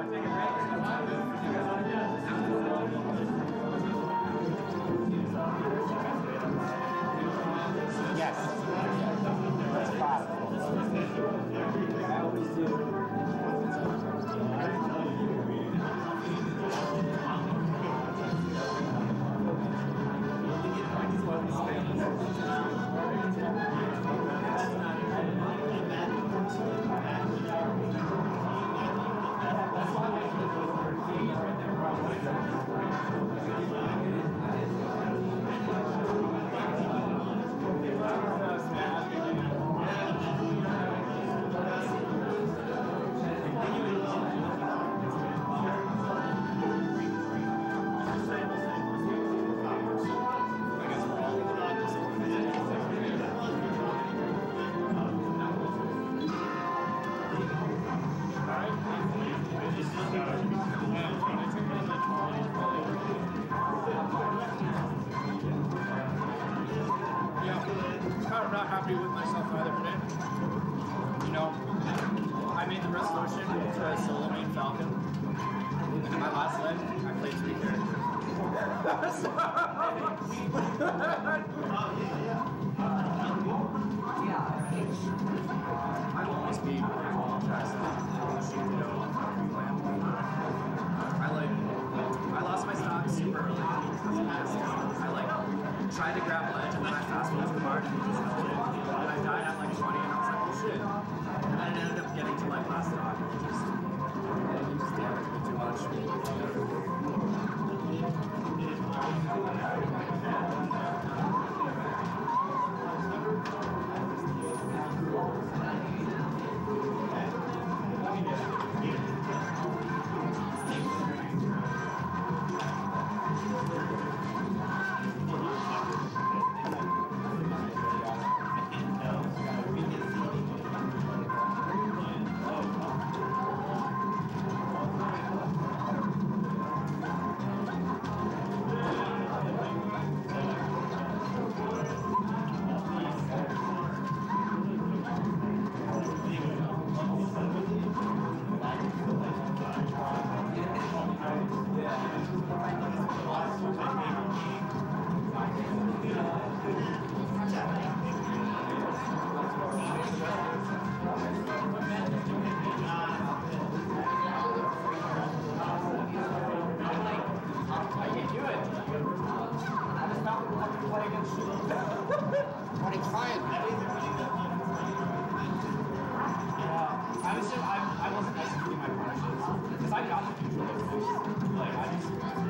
Yes. That's possible. I always do. I. I like, I lost my stock super early I like tried to grab ledge and then I fast moved the mark and I died at like 20 and I was like, oh shit. And it ended up getting to like last stock executing my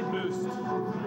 I boost.